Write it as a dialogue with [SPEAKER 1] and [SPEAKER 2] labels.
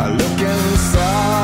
[SPEAKER 1] I look inside.